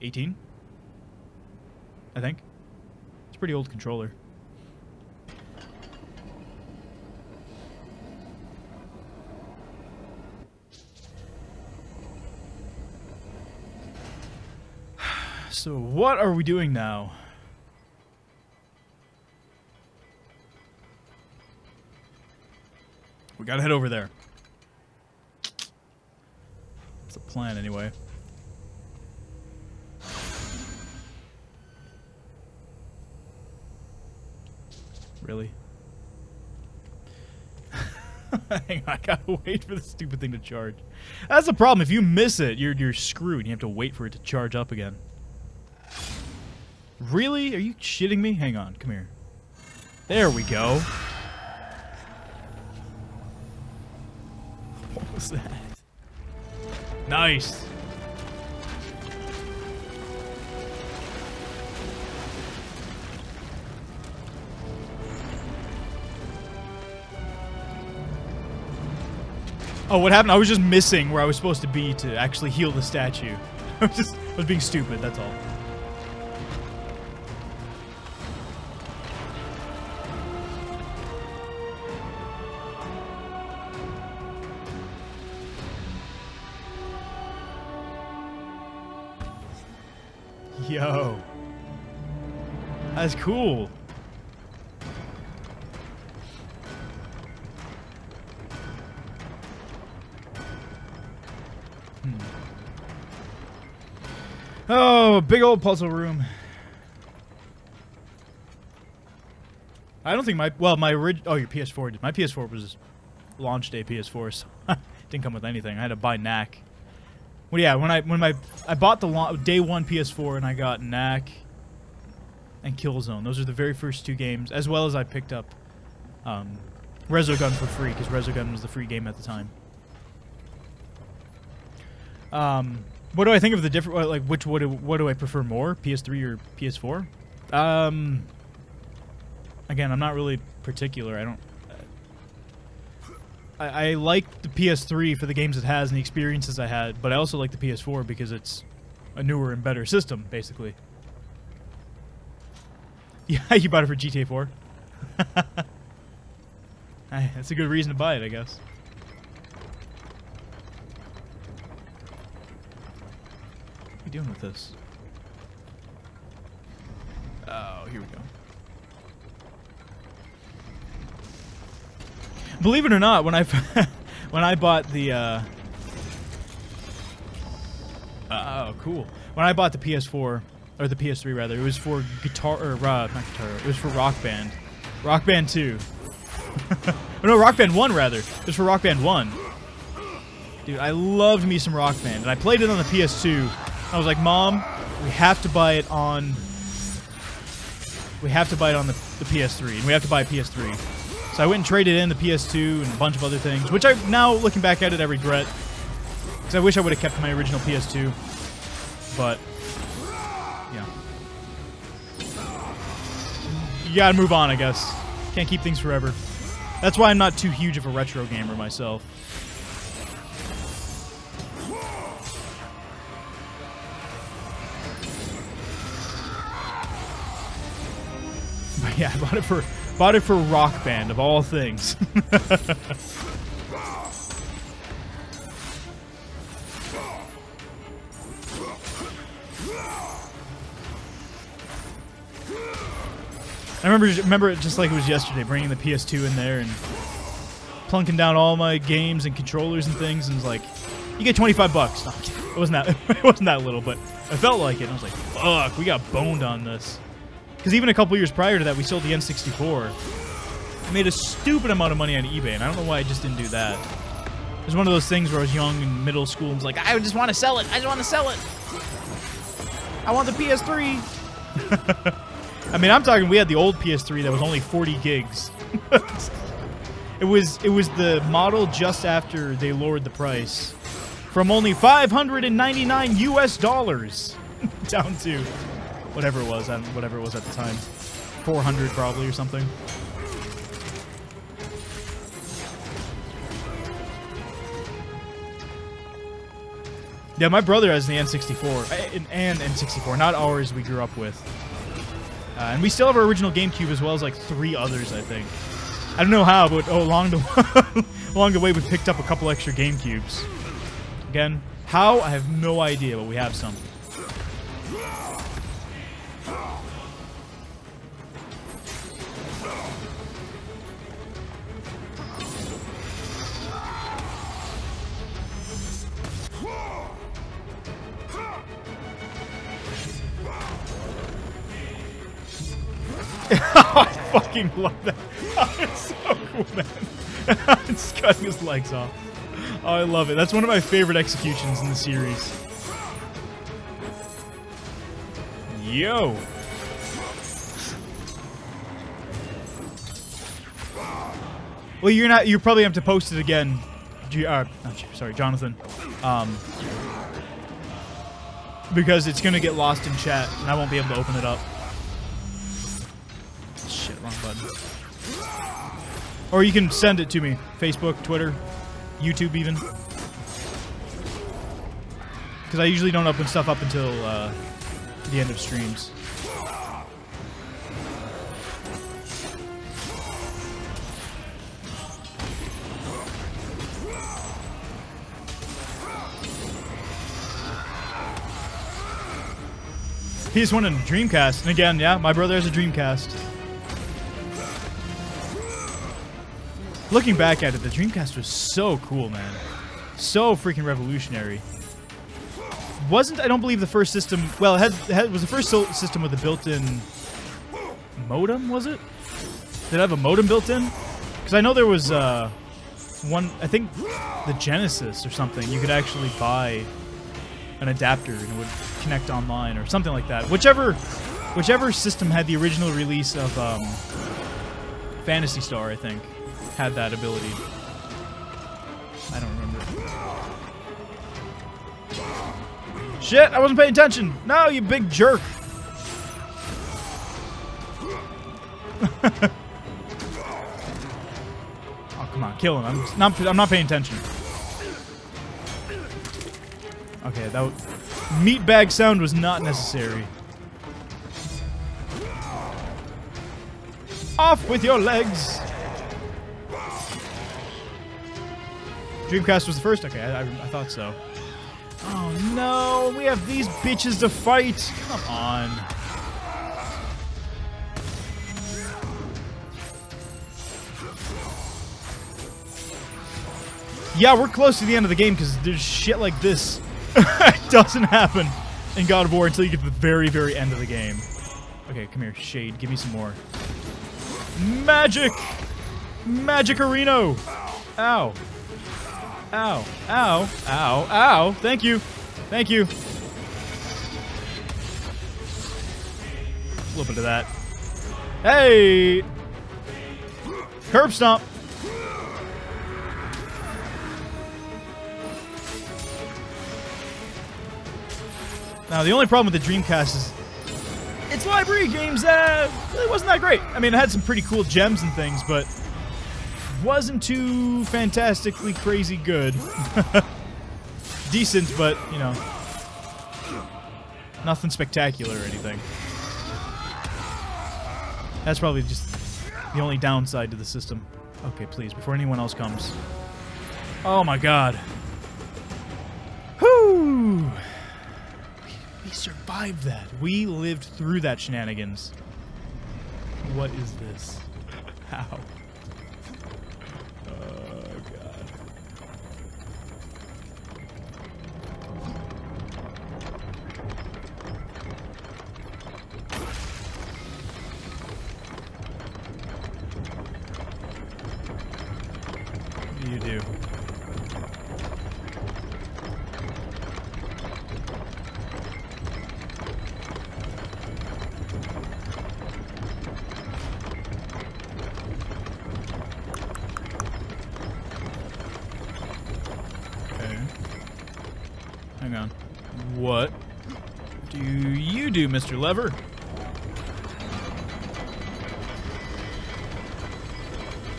18? I think. It's a pretty old controller. So what are we doing now? We gotta head over there. It's the plan anyway. Really? Hang on, I gotta wait for the stupid thing to charge. That's the problem. If you miss it, you're you're screwed. You have to wait for it to charge up again. Really? Are you shitting me? Hang on, come here. There we go. What was that? Nice. Oh, what happened? I was just missing where I was supposed to be to actually heal the statue. I was just I was being stupid, that's all. Yo. That's cool. Oh, big old puzzle room. I don't think my well my orig- oh your PS4 did my PS4 was launch day PS4 so didn't come with anything I had to buy Knack. Well yeah when I when my I bought the day one PS4 and I got Knack and Killzone those are the very first two games as well as I picked up um, Resogun for free because Resogun was the free game at the time. Um, what do I think of the different? Like, which what do, what do I prefer more, PS3 or PS4? Um, again, I'm not really particular. I don't. I, I like the PS3 for the games it has and the experiences I had, but I also like the PS4 because it's a newer and better system, basically. Yeah, you bought it for GTA 4. That's a good reason to buy it, I guess. You doing with this? Oh, here we go. Believe it or not, when I when I bought the uh, oh cool when I bought the PS4 or the PS3 rather, it was for guitar or uh, not guitar, it was for Rock Band, Rock Band 2. oh, no, Rock Band 1 rather. It was for Rock Band 1. Dude, I loved me some Rock Band, and I played it on the PS2. I was like, Mom, we have to buy it on. We have to buy it on the, the PS3, and we have to buy a PS3. So I went and traded in the PS2 and a bunch of other things, which I now looking back at it, I regret. Because I wish I would have kept my original PS2. But yeah, you gotta move on, I guess. Can't keep things forever. That's why I'm not too huge of a retro gamer myself. yeah, I bought it for bought it for Rock Band of all things. I remember remember it just like it was yesterday, bringing the PS2 in there and plunking down all my games and controllers and things, and was like, "You get 25 bucks." No, it wasn't that it wasn't that little, but I felt like it. I was like, "Fuck, we got boned on this." Because even a couple years prior to that, we sold the N64. I made a stupid amount of money on eBay, and I don't know why I just didn't do that. It was one of those things where I was young in middle school and was like, I just want to sell it. I just want to sell it. I want the PS3. I mean, I'm talking. We had the old PS3 that was only 40 gigs. it was it was the model just after they lowered the price from only 599 U.S. dollars down to whatever it was, don't- whatever it was at the time, 400 probably or something. Yeah, my brother has the N64 uh, and N64, not ours we grew up with. Uh, and we still have our original GameCube as well as like three others, I think. I don't know how, but oh, along the along the way we picked up a couple extra GameCubes. Again, how I have no idea, but we have some. I fucking love that. it's so cool, man. it's cutting his legs off. Oh, I love it. That's one of my favorite executions in the series. Yo. Well, you're not. You probably have to post it again. Uh, sorry, Jonathan. Um, because it's gonna get lost in chat, and I won't be able to open it up. Or you can send it to me. Facebook, Twitter, YouTube even. Because I usually don't open stuff up until uh, the end of streams. He just won a Dreamcast. And again, yeah, my brother has a Dreamcast. Looking back at it, the Dreamcast was so cool, man. So freaking revolutionary. Wasn't, I don't believe, the first system... Well, it, had, it had, was the first system with a built-in modem, was it? Did it have a modem built in? Because I know there was uh, one, I think the Genesis or something, you could actually buy an adapter and it would connect online or something like that. Whichever whichever system had the original release of um, Phantasy Star, I think had that ability. I don't remember. Shit, I wasn't paying attention. No, you big jerk. oh, come on, kill him. I'm not, I'm not paying attention. Okay, that meat bag sound was not necessary. Off with your legs! Dreamcast was the first? Okay, I, I, I thought so. Oh no, we have these bitches to fight! Come on. Yeah, we're close to the end of the game because there's shit like this. doesn't happen in God of War until you get to the very, very end of the game. Okay, come here, Shade. Give me some more. Magic! Magic Areno! Ow. Ow. Ow. Ow. Ow. Thank you. Thank you. A little bit of that. Hey! Curb stomp. Now, the only problem with the Dreamcast is its library games uh, really wasn't that great. I mean, it had some pretty cool gems and things, but wasn't too fantastically crazy good. Decent, but, you know, nothing spectacular or anything. That's probably just the only downside to the system. Okay, please, before anyone else comes. Oh my god. Whoo! We, we survived that. We lived through that shenanigans. What is this? How? Hang on. What do you do, Mr. Lever?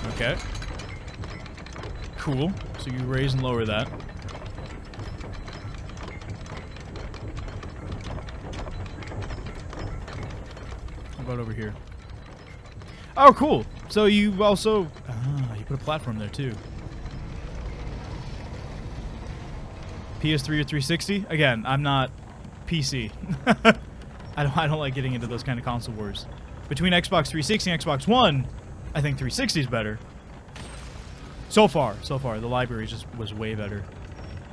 Okay. Cool. So you raise and lower that. How about over here? Oh, cool. So you also... Ah, you put a platform there, too. PS3 or 360? Again, I'm not PC. I don't I don't like getting into those kind of console wars. Between Xbox 360 and Xbox One, I think 360 is better. So far, so far, the library just was way better.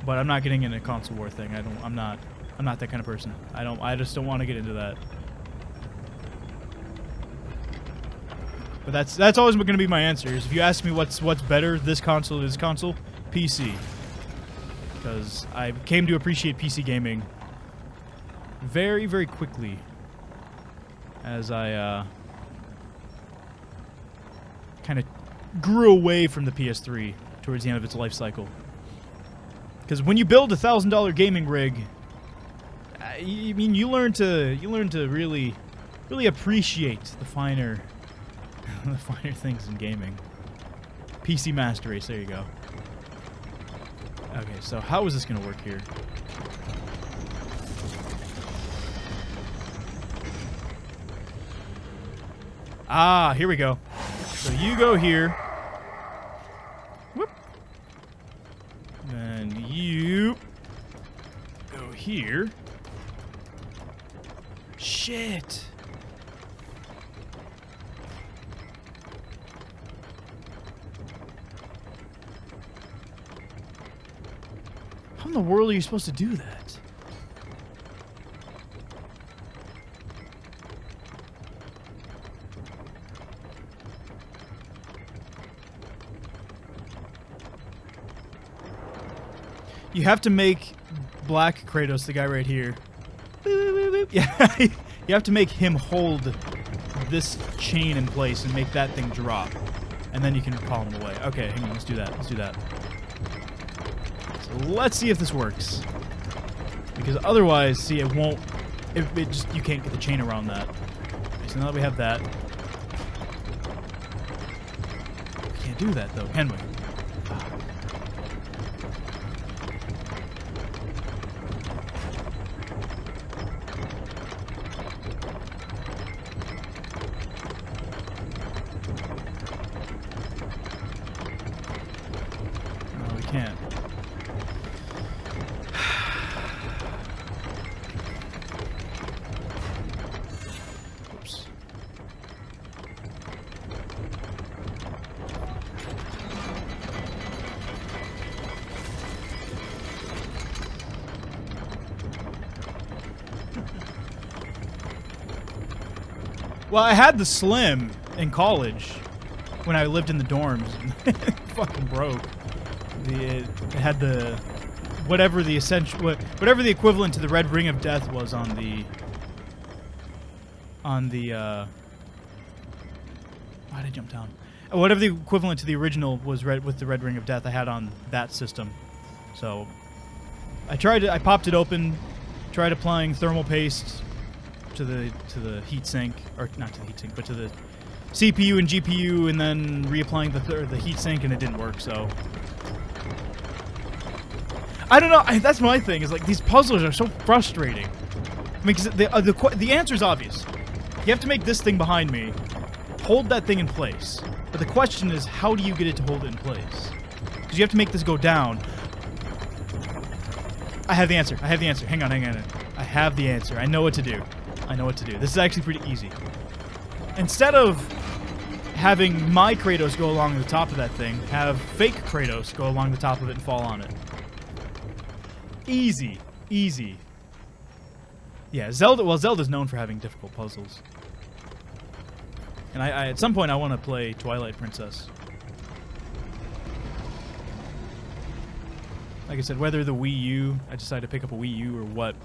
But I'm not getting into a console war thing. I don't. I'm not. I'm not that kind of person. I don't. I just don't want to get into that. But that's that's always going to be my answer. Is if you ask me what's what's better, this console, this console, PC. Because I came to appreciate PC gaming very, very quickly as I uh, kind of grew away from the PS3 towards the end of its life cycle. Because when you build a thousand dollar gaming rig, I mean you learn to you learn to really, really appreciate the finer, the finer things in gaming. PC Master Race, there you go. Okay, so how is this gonna work here? Ah, here we go. So you go here. Whoop. Then you go here. Shit. How in the world are you supposed to do that? You have to make Black Kratos, the guy right here. Yeah, you have to make him hold this chain in place and make that thing drop. And then you can call him away. Okay, hang on, let's do that. Let's do that. Let's see if this works. Because otherwise, see, it won't... It, it just You can't get the chain around that. Okay, so now that we have that... We can't do that, though, can we can't. Oops. Well, I had the Slim in college when I lived in the dorms. fucking broke. The, it had the whatever the essential what- whatever the equivalent to the red ring of death was on the on the uh why did I jump down? Uh, Whatever the equivalent to the original was red with the red ring of death I had on that system. So I tried to I popped it open, tried applying thermal paste to the to the heat sink or not to the heat sink but to the CPU and GPU and then reapplying the th- the heat sink and it didn't work so. I don't know I, that's my thing is like these puzzles are so frustrating. I mean 'cause the uh, the the answer is obvious. You have to make this thing behind me hold that thing in place. But the question is how do you get it to hold it in place? Because you have to make this go down. I have the answer I have the answer. Hang on hang on. I have the answer. I know what to do I know what to do this is actually pretty easy instead of having my Kratos go along the top of that thing, have fake Kratos go along the top of it and fall on it. Easy. Easy. Yeah, Zelda, well, Zelda's known for having difficult puzzles. And I, I at some point, I want to play Twilight Princess. Like I said, whether the Wii U, I decide to pick up a Wii U or what,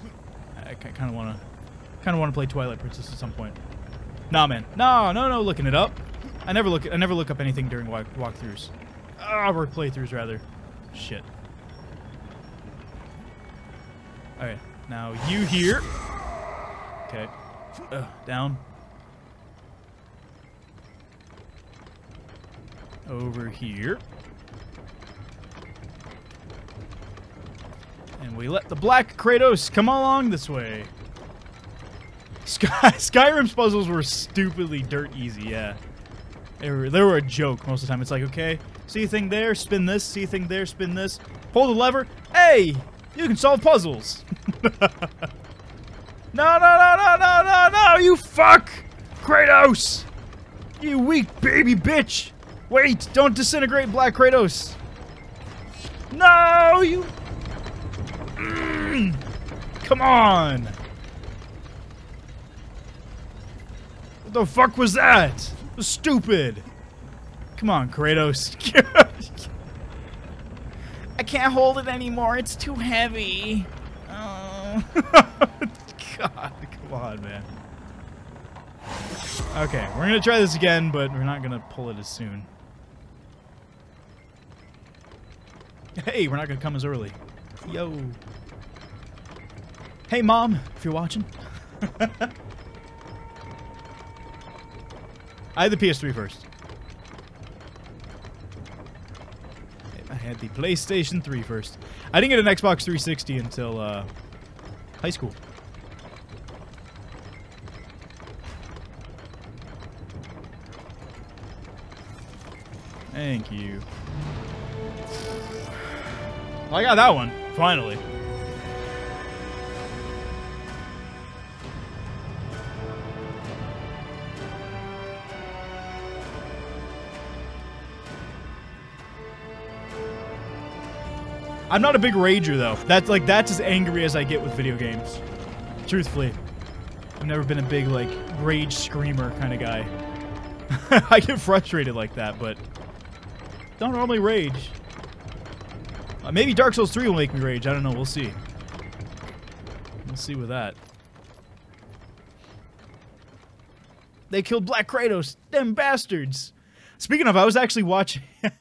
I kind of want to, kind of want to play Twilight Princess at some point. Nah, man. No, no, no. Looking it up. I never look. I never look up anything during walk walkthroughs. Ah, or playthroughs rather. Shit. Okay. Now you here. Okay. Down. Over here. And we let the black Kratos come along this way. Sky Skyrim's puzzles were stupidly dirt easy, yeah. They were, they were a joke most of the time. It's like, okay, see a thing there, spin this, see a thing there, spin this, pull the lever, hey, you can solve puzzles. no, no, no, no, no, no, no, you fuck! Kratos! You weak baby bitch! Wait, don't disintegrate Black Kratos! No, you... Mm, come on! What the fuck was that? Was stupid. Come on, Kratos. I can't hold it anymore. It's too heavy. Oh. God, come on, man. Okay, we're gonna try this again, but we're not gonna pull it as soon. Hey, we're not gonna come as early. Yo. Hey, Mom, if you're watching. I had the PS3 first. I had the PlayStation 3 first. I didn't get an Xbox 360 until uh, high school. Thank you. Well, I got that one, finally. I'm not a big rager though. That's like that's as angry as I get with video games. Truthfully. I've never been a big like rage screamer kind of guy. I get frustrated like that, but don't normally rage. Uh, maybe Dark Souls 3 will make me rage. I don't know. We'll see. We'll see with that. They killed Black Kratos. Them bastards. Speaking of, I was actually watching...